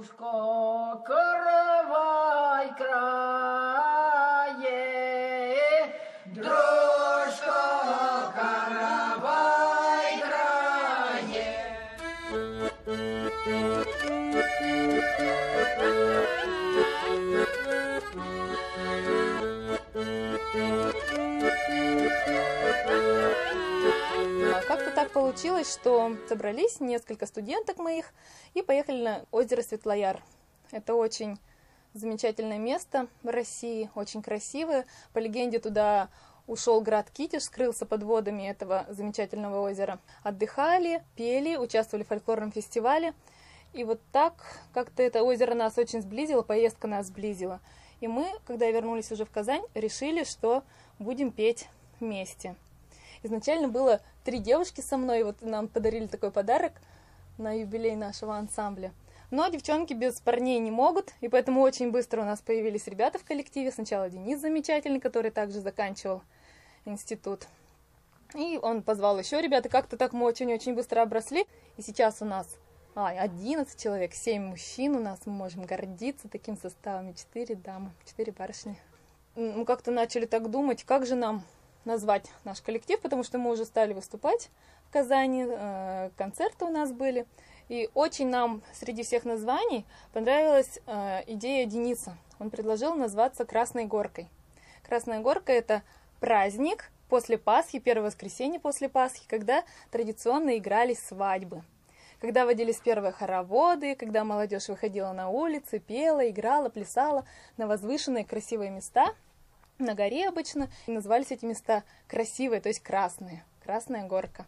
ですか？Получилось, что собрались несколько студенток моих и поехали на озеро Светлояр. Это очень замечательное место в России, очень красивое. По легенде, туда ушел град Китиш, скрылся под водами этого замечательного озера. Отдыхали, пели, участвовали в фольклорном фестивале. И вот так как-то это озеро нас очень сблизило, поездка нас сблизила. И мы, когда вернулись уже в Казань, решили, что будем петь вместе. Изначально было три девушки со мной, вот нам подарили такой подарок на юбилей нашего ансамбля. Но девчонки без парней не могут, и поэтому очень быстро у нас появились ребята в коллективе. Сначала Денис замечательный, который также заканчивал институт. И он позвал еще ребят, и как-то так мы очень-очень быстро обросли. И сейчас у нас а, 11 человек, 7 мужчин у нас, мы можем гордиться таким составом, и 4 дамы, 4 барышни. Мы как-то начали так думать, как же нам назвать наш коллектив, потому что мы уже стали выступать в Казани, э, концерты у нас были. И очень нам среди всех названий понравилась э, идея Дениса. Он предложил назваться Красной Горкой. Красная Горка – это праздник после Пасхи, первое воскресенье после Пасхи, когда традиционно играли свадьбы. Когда водились первые хороводы, когда молодежь выходила на улицы, пела, играла, плясала на возвышенные красивые места – на горе обычно. Назывались эти места красивые, то есть красные. Красная горка.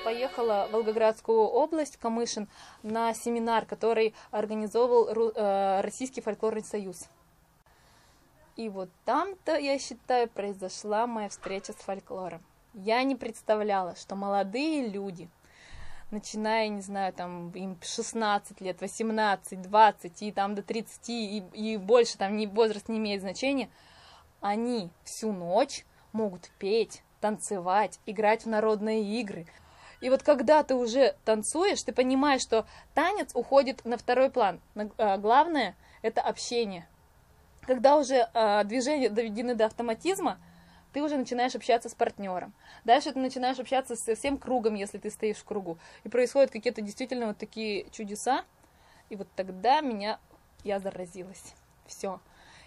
Поехала в Волгоградскую область, Камышин, на семинар, который организовывал э, Российский фольклорный союз. И вот там-то, я считаю, произошла моя встреча с фольклором. Я не представляла, что молодые люди начиная, не знаю, там, им 16 лет, 18, 20, и там до 30, и, и больше, там не, возраст не имеет значения, они всю ночь могут петь, танцевать, играть в народные игры. И вот когда ты уже танцуешь, ты понимаешь, что танец уходит на второй план. А, главное – это общение. Когда уже а, движения доведены до автоматизма, ты уже начинаешь общаться с партнером. Дальше ты начинаешь общаться со всем кругом, если ты стоишь в кругу. И происходят какие-то действительно вот такие чудеса. И вот тогда меня, я заразилась. Все.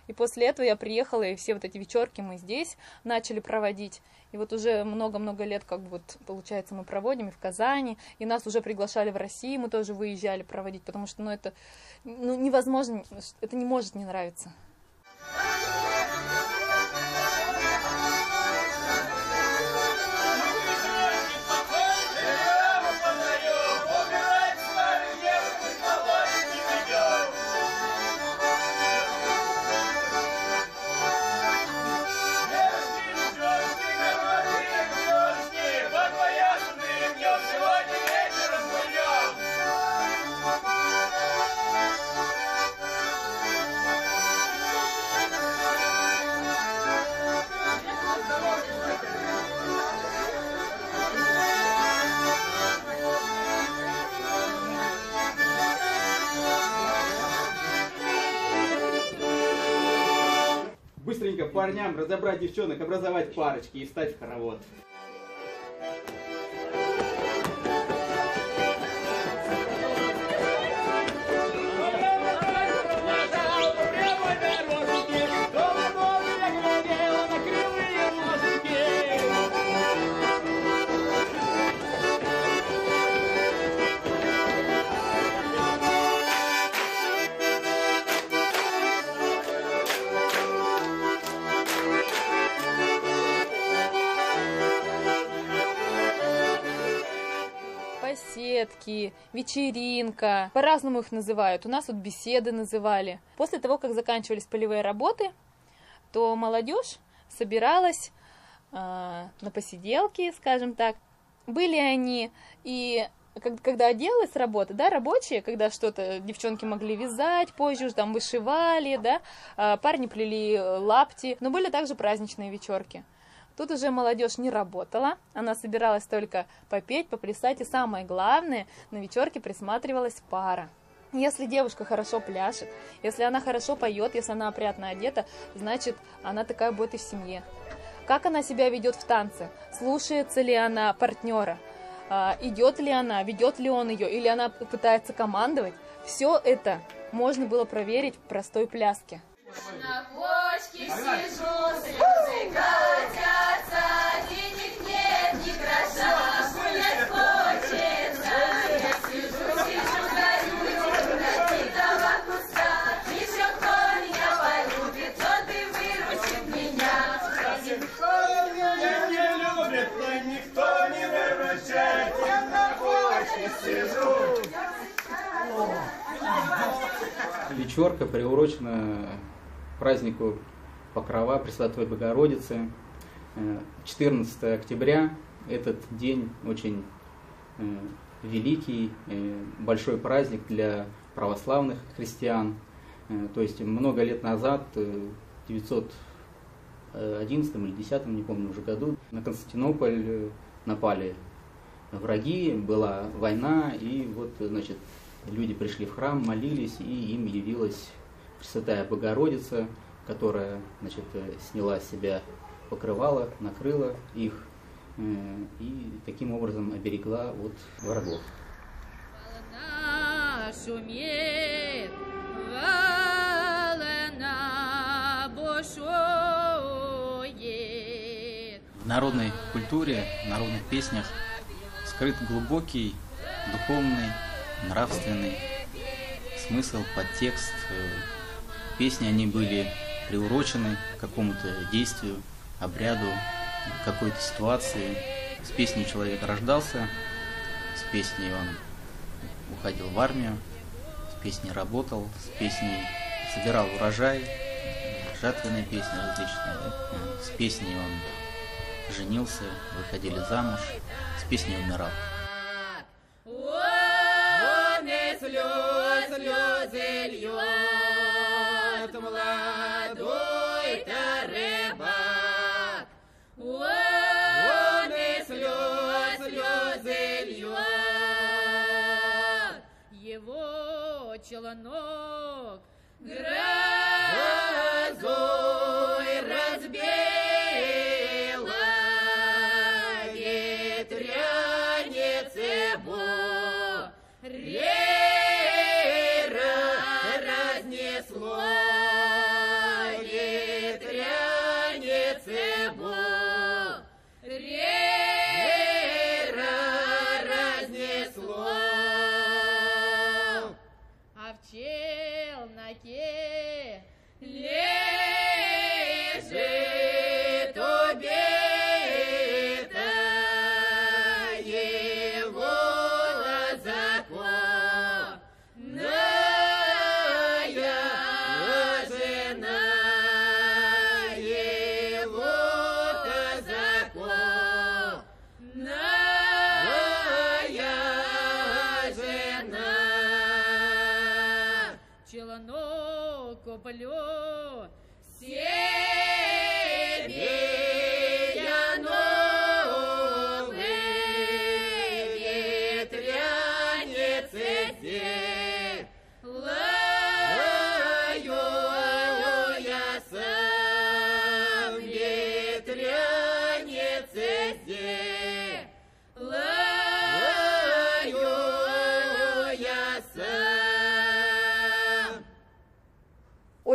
И после этого я приехала, и все вот эти вечерки мы здесь начали проводить. И вот уже много-много лет, как бы вот, получается, мы проводим и в Казани, и нас уже приглашали в Россию, мы тоже выезжали проводить, потому что, ну, это ну, невозможно, это не может не нравиться. Парням разобрать девчонок, образовать парочки и встать в хоровод. Вечеринка. По-разному их называют. У нас вот беседы называли. После того, как заканчивались полевые работы, то молодежь собиралась э, на посиделки, скажем так. Были они и когда делалась работа, да, рабочие, когда что-то девчонки могли вязать, позже уже там вышивали, да, а, парни плели лапти, но были также праздничные вечерки. Тут уже молодежь не работала, она собиралась только попеть, поплясать, и самое главное, на вечерке присматривалась пара. Если девушка хорошо пляшет, если она хорошо поет, если она опрятно одета, значит, она такая будет и в семье. Как она себя ведет в танце? Слушается ли она партнера? А, идет ли она, ведет ли он ее, или она пытается командовать? Все это можно было проверить в простой пляске. На кочке сижу, Вечерка приурочена празднику Покрова Пресвятой Богородицы. 14 э, октября этот день очень э, великий, э, большой праздник для православных христиан. То есть много лет назад, в 911 или 10, не помню уже году, на Константинополь напали враги, была война, и вот, значит, люди пришли в храм, молились, и им явилась Пресвятая Богородица, которая значит, э, сняла с себя покрывало, накрыла их э, и таким образом оберегла от врагов. В народной культуре, в народных песнях скрыт глубокий, духовный, нравственный смысл, подтекст, э, Песни, они были приурочены к какому-то действию, обряду, какой-то ситуации. С песней человек рождался, с песней он уходил в армию, с песней работал, с песней собирал урожай, жатвенные песни различные. С песней он женился, выходили замуж, с песней умирал. Льет молодой-то рыбак. Он и слез, слезы льет. Его челнок грозой разбила ветрянице Рера жена челнок куплю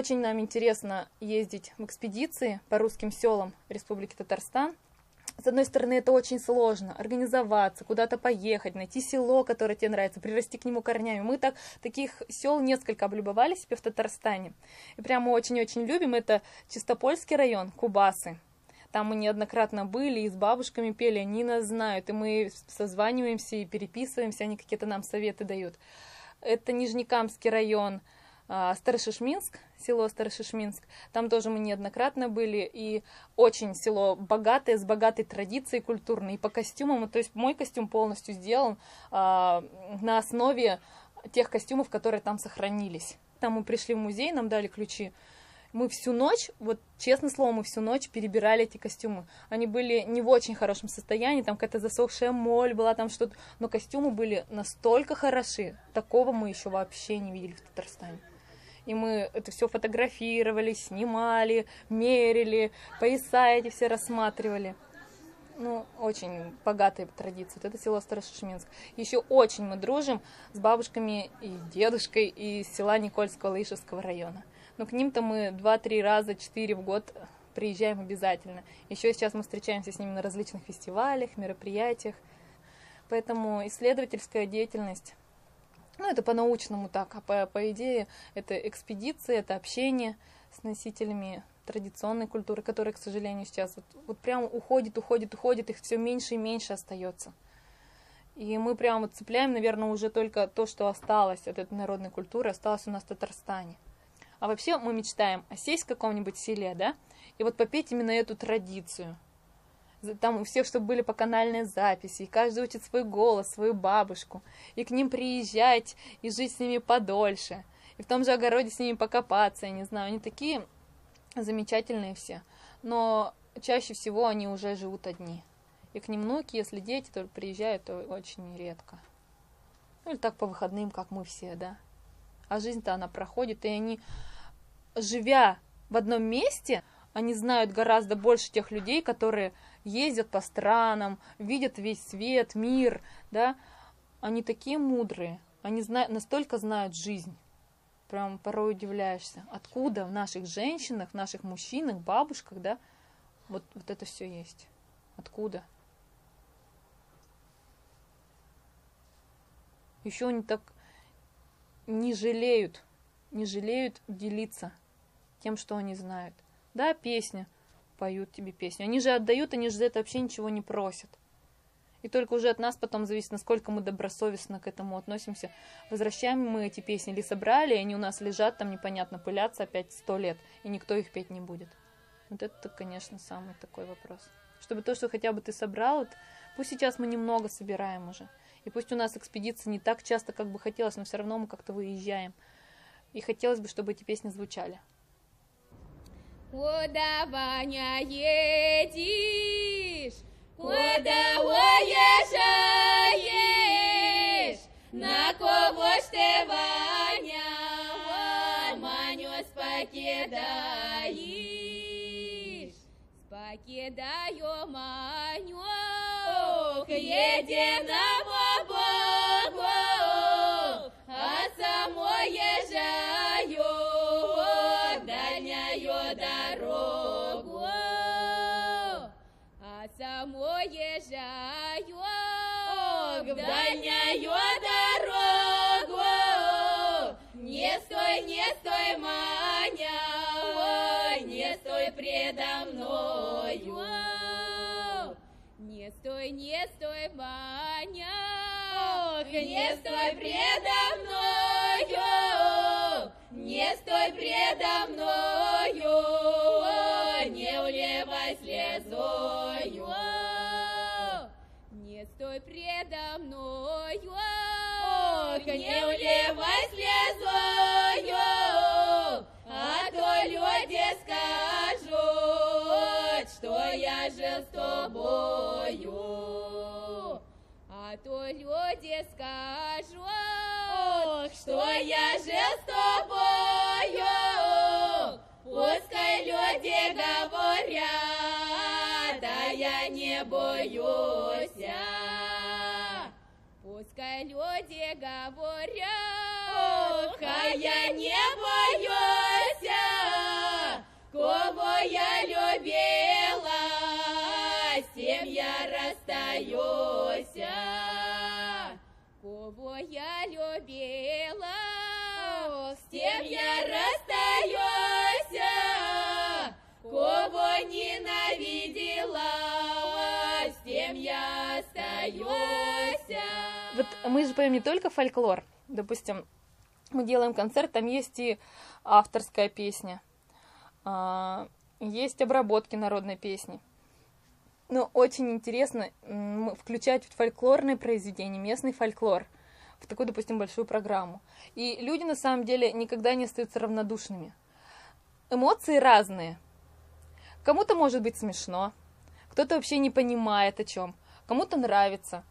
Очень нам интересно ездить в экспедиции по русским селам Республики Татарстан. С одной стороны, это очень сложно, организоваться, куда-то поехать, найти село, которое тебе нравится, прирасти к нему корнями. Мы так, таких сел несколько облюбовали себе в Татарстане. И прямо очень-очень любим. Это Чистопольский район, Кубасы. Там мы неоднократно были и с бабушками пели, они нас знают, и мы созваниваемся и переписываемся, они какие-то нам советы дают. Это Нижнекамский район, Старошишминск, село Старошишминск. Там тоже мы неоднократно были, и очень село богатое, с богатой традицией культурной, и по костюмам, то есть мой костюм полностью сделан а, на основе тех костюмов, которые там сохранились. Там мы пришли в музей, нам дали ключи, мы всю ночь, вот честно слово, мы всю ночь перебирали эти костюмы. Они были не в очень хорошем состоянии, там какая-то засохшая моль была, там что-то, но костюмы были настолько хороши, такого мы еще вообще не видели в Татарстане. И мы это все фотографировали, снимали, мерили, пояса эти все рассматривали. Ну, очень богатая традиция. Вот это село Старошишминск. Еще очень мы дружим с бабушками и дедушкой из села Никольского Лаишевского района. Но к ним-то мы два-три раза, четыре в год приезжаем обязательно. Еще сейчас мы встречаемся с ними на различных фестивалях, мероприятиях. Поэтому исследовательская деятельность, ну, это по-научному так, а по, по идее это экспедиции, это общение с носителями традиционной культуры, которая, к сожалению, сейчас вот, вот прям уходит, уходит, уходит, их все меньше и меньше остается. И мы прям вот цепляем, наверное, уже только то, что осталось от этой народной культуры, осталось у нас в Татарстане. А вообще мы мечтаем осесть в каком-нибудь селе, да, и вот попеть именно эту традицию. Там у всех, чтобы были по канальной записи, и каждый учит свой голос, свою бабушку, и к ним приезжать, и жить с ними подольше, и в том же огороде с ними покопаться, я не знаю, они такие замечательные все, но чаще всего они уже живут одни. И к ним внуки, если дети только приезжают, то очень редко. Ну или так по выходным, как мы все, да. А жизнь-то она проходит, и они, живя в одном месте, они знают гораздо больше тех людей, которые ездят по странам, видят весь свет, мир, да. Они такие мудрые, они знают, настолько знают жизнь. Прям порой удивляешься, откуда в наших женщинах, в наших мужчинах, бабушках, да, вот, вот это все есть. Откуда? Еще они так не жалеют, не жалеют делиться тем, что они знают. Да, песня, поют тебе песню. Они же отдают, они же за это вообще ничего не просят. И только уже от нас потом зависит, насколько мы добросовестно к этому относимся. Возвращаем мы эти песни или собрали, и они у нас лежат там непонятно, пылятся опять сто лет, и никто их петь не будет. Вот это, конечно, самый такой вопрос. Чтобы то, что хотя бы ты собрал, вот, Пусть сейчас мы немного собираем уже. И пусть у нас экспедиции не так часто, как бы хотелось, но все равно мы как-то выезжаем. И хотелось бы, чтобы эти песни звучали. Куда, Ваня, едешь? Куда уезжаешь? На кого ж ты, Ваня, Маню спокидаешь? Спокидаю Маню, к единому стой предо мною, не стой предо мною, не уливай слезою. Не стой предо мною, не уливай слезою, а то люди скажут, что я жил с тобою. То люди скажут, что я жил с тобою. Пускай люди говорят, тем я расстаюсь. Кого ненавидела, с тем я остаюсь. Вот мы же поем не только фольклор. Допустим, мы делаем концерт, там есть и авторская песня, а, есть обработки народной песни. Но очень интересно включать фольклорные произведения, местный фольклор в такую, допустим, большую программу. И люди на самом деле никогда не остаются равнодушными. Эмоции разные. Кому-то может быть смешно, кто-то вообще не понимает о чем, кому-то нравится.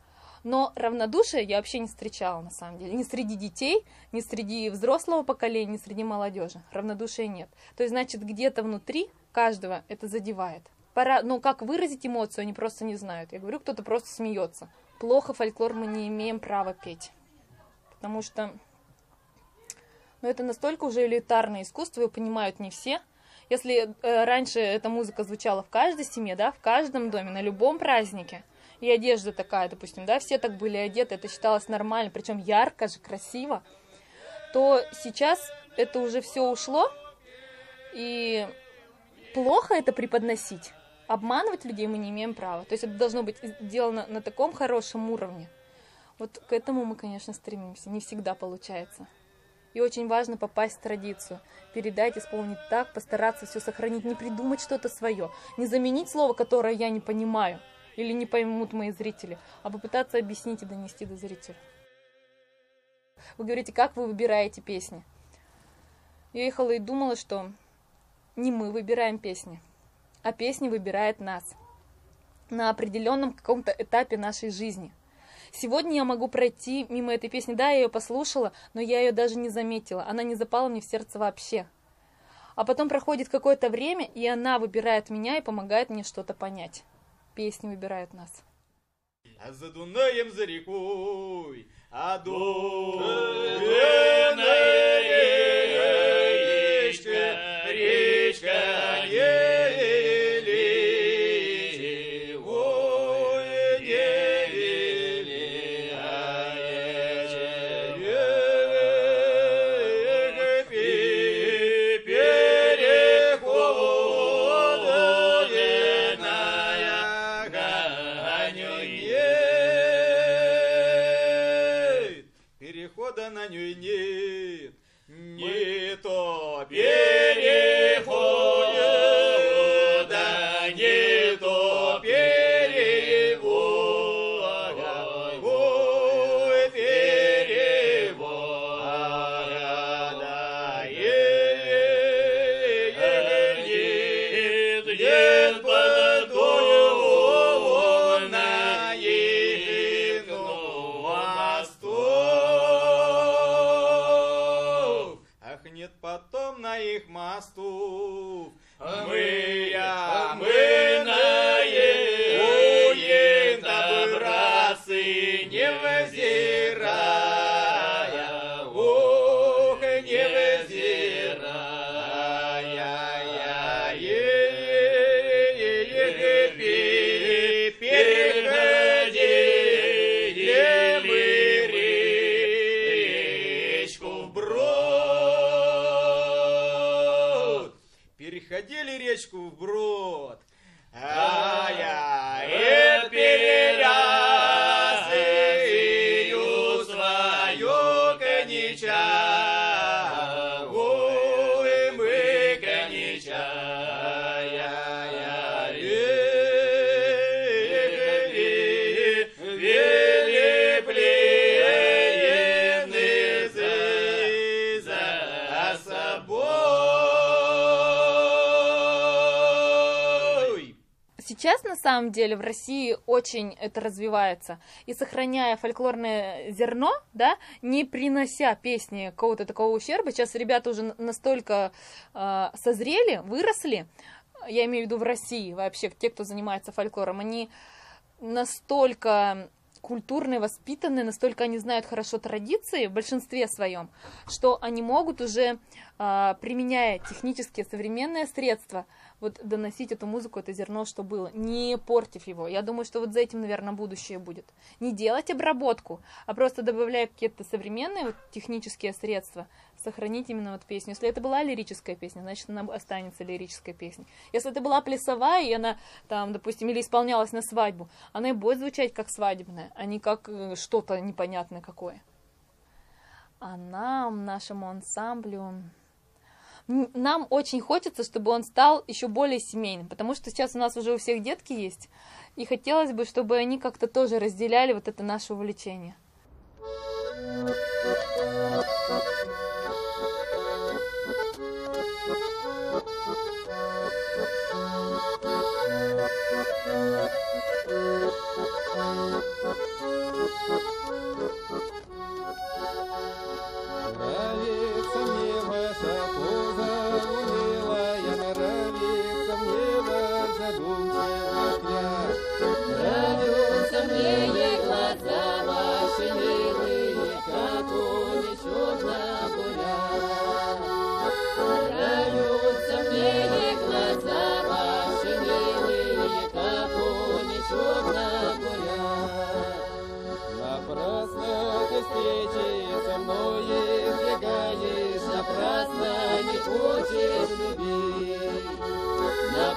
Но равнодушие я вообще не встречала, на самом деле. Ни среди детей, ни среди взрослого поколения, ни среди молодежи. Равнодушия нет. То есть, значит, где-то внутри каждого это задевает. Пора, но как выразить эмоцию, они просто не знают. Я говорю, кто-то просто смеется. Плохо фольклор мы не имеем права петь. Потому что ну, это настолько уже элитарное искусство, его понимают не все. Если э, раньше эта музыка звучала в каждой семье, да, в каждом доме, на любом празднике, и одежда такая, допустим, да, все так были одеты, это считалось нормально, причем ярко же, красиво, то сейчас это уже все ушло, и плохо это преподносить. Обманывать людей мы не имеем права. То есть это должно быть сделано на таком хорошем уровне. Вот к этому мы, конечно, стремимся. Не всегда получается. И очень важно попасть в традицию, передать, исполнить так, постараться все сохранить, не придумать что-то свое, не заменить слово, которое я не понимаю или не поймут мои зрители, а попытаться объяснить и донести до зрителя. Вы говорите, как вы выбираете песни? Я ехала и думала, что не мы выбираем песни, а песни выбирает нас на определенном каком-то этапе нашей жизни. Сегодня я могу пройти мимо этой песни. Да, я ее послушала, но я ее даже не заметила. Она не запала мне в сердце вообще. А потом проходит какое-то время, и она выбирает меня и помогает мне что-то понять. Песни выбирают нас. А за Дунаем, за рекой, а Дунаем Mastu. Свою самом деле, в России очень это развивается. И сохраняя фольклорное зерно, да, не принося песни какого-то такого ущерба, сейчас ребята уже настолько э, созрели, выросли, я имею в виду в России вообще, те, кто занимается фольклором, они настолько культурные, воспитанные, настолько они знают хорошо традиции в большинстве своем, что они могут уже, э, применяя технические современные средства, вот доносить эту музыку, это зерно, что было, не портив его. Я думаю, что вот за этим, наверное, будущее будет. Не делать обработку, а просто добавляя какие-то современные вот, технические средства, сохранить именно вот песню. Если это была лирическая песня, значит, она останется лирической песней. Если это была плясовая, и она там, допустим, или исполнялась на свадьбу, она и будет звучать как свадебная, а не как э, что-то непонятное какое. А нам, нашему ансамблю, нам очень хочется, чтобы он стал еще более семейным, потому что сейчас у нас уже у всех детки есть, и хотелось бы, чтобы они как-то тоже разделяли вот это наше увлечение. Нравится Thank you.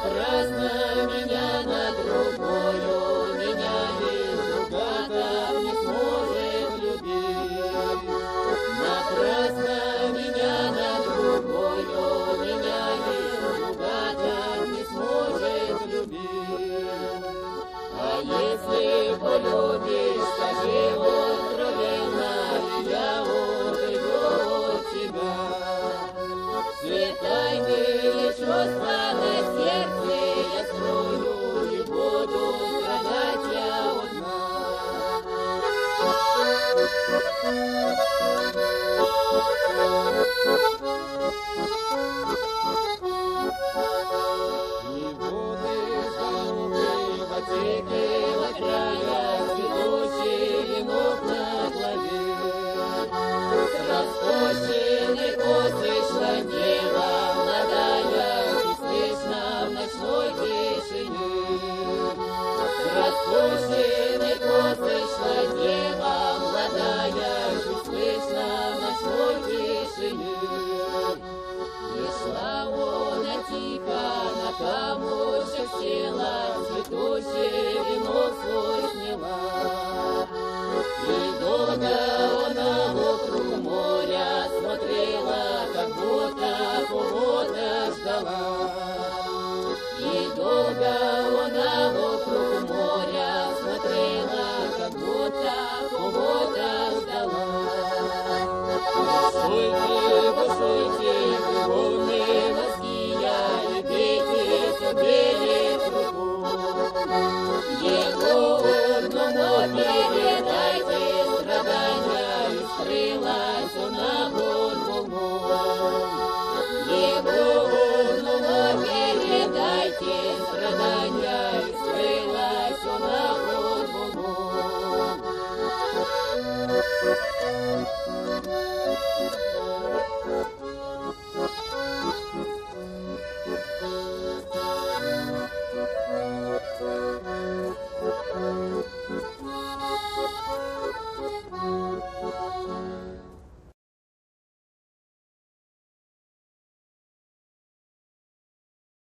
Напрасно меня на